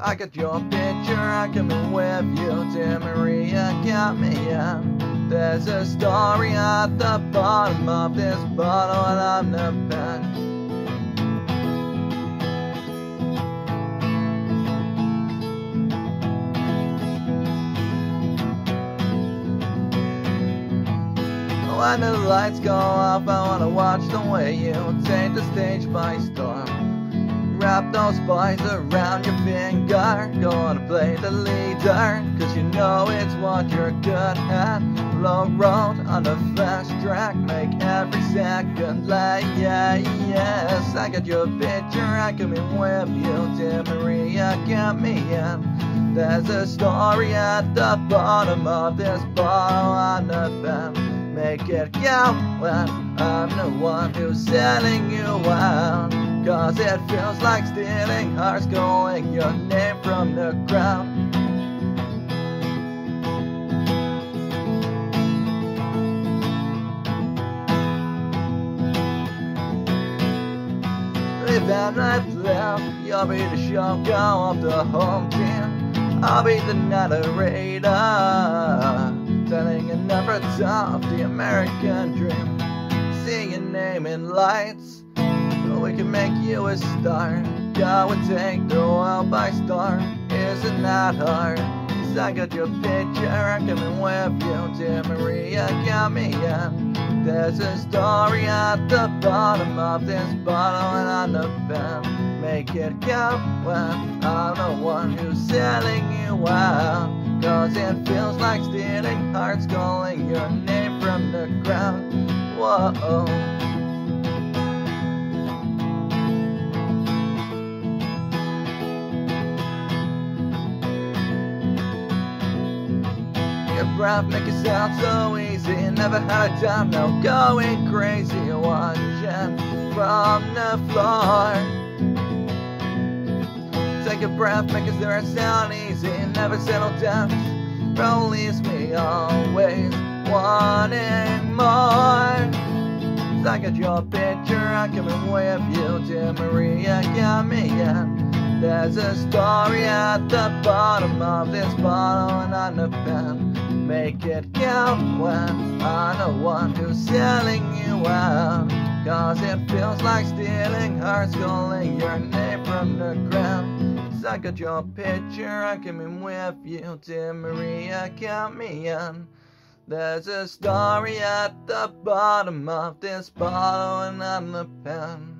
I got your picture, I come in with you. Dear Maria, got me in. There's a story at the bottom of this bottle, and I'm the pen. When the lights go off, I wanna watch the way you take the stage by storm. Wrap those boys around your finger, gonna play the leader, cause you know it's what you're good at. Low road on the fast track, make every second lay, yeah, yes. I got your picture, I come in with you, dear Maria, get me in. There's a story at the bottom of this bottle, I know them make it count when I'm the one who's selling you out. Cause it feels like stealing hearts, calling your name from the ground. Live and let live, you'll be the show go of the home team. I'll be the narrator telling another of the American dream. See your name in lights, we can make you a star. God would take the world by storm. Isn't that hard? Cause I got your picture, I'm coming with you, dear Maria, got me in. There's a story at the bottom of this bottle, and I'm the pen. Make it count when I'm the one who's selling you out. Cause it feels like stealing hearts calling your name from the ground. Whoa. Your breath make it sound so easy. Never had a time now going crazy watching from the floor take a breath, make it there sound easy, never settle down. Release me always wanting more. I got your picture, I'm coming with you, dear Maria, got me in. There's a story at the bottom of this bottle, and I'm the pen. Make it count when I'm the one who's selling you out. Cause it feels like stealing hearts, calling your name from the ground. I got your picture, I came in with you, dear Maria, count me in. There's a story at the bottom of this bottle and I'm the pen.